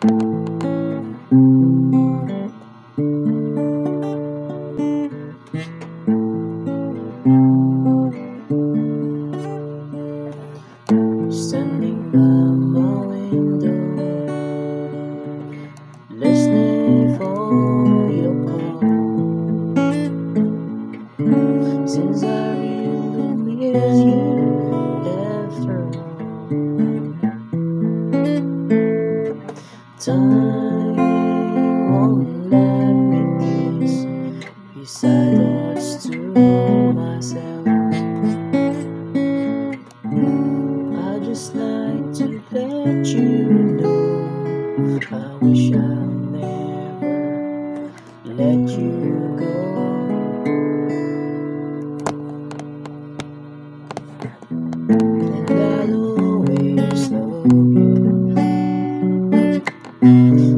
Standing by my window, listening for your call. Since I i shall never Let you go. And I'll always love you.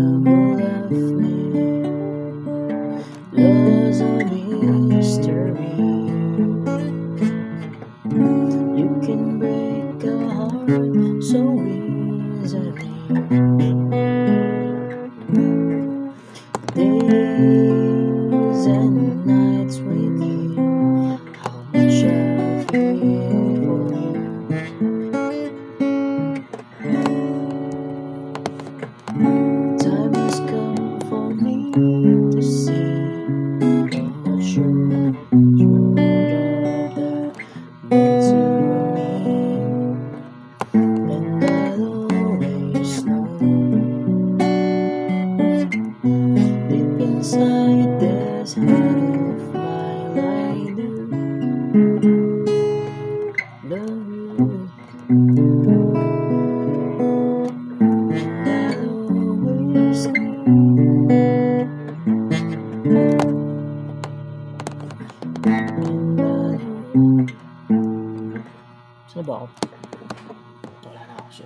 so easily. They 宝多来点水